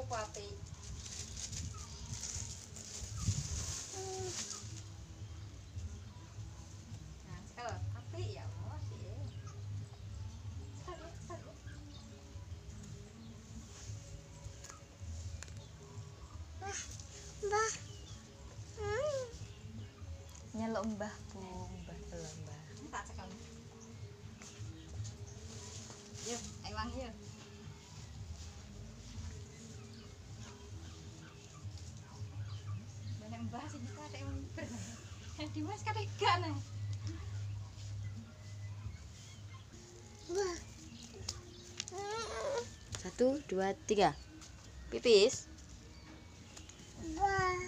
aku kuati. Nah, sekarang api ya, Mas. ya. Sekarang, sekarang. Mbah. Hmm. Nyelok mbah bu, mbah mbah. Tak cekal. Yuk, ayo yuk. Sih kita ada yang ber. Yang Dimas kata gak. Hmm. Satu, dua, tiga. Pipis. Mbah.